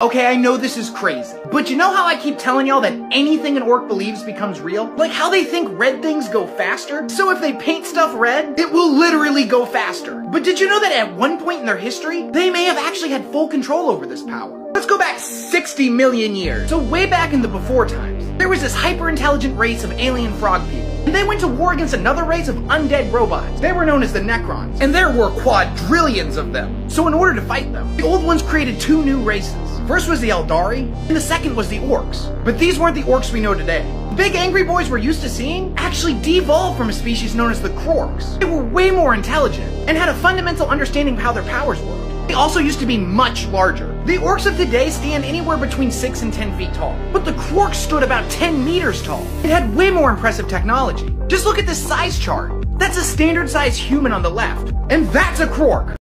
Okay, I know this is crazy, but you know how I keep telling y'all that anything an ork believes becomes real? Like how they think red things go faster? So if they paint stuff red, it will literally go faster. But did you know that at one point in their history, they may have actually had full control over this power? Let's go back 60 million years. So way back in the before times, there was this hyper-intelligent race of alien frog people. And they went to war against another race of undead robots. They were known as the Necrons. And there were quadrillions of them. So in order to fight them, the old ones created two new races. First was the Eldari, and the second was the Orks. But these weren't the Orks we know today. The big angry boys we're used to seeing actually devolved from a species known as the Krorks. They were way more intelligent, and had a fundamental understanding of how their powers worked. They also used to be much larger. The orks of today stand anywhere between 6 and 10 feet tall, but the Krorks stood about 10 meters tall. It had way more impressive technology. Just look at this size chart. That's a standard sized human on the left, and that's a Krork.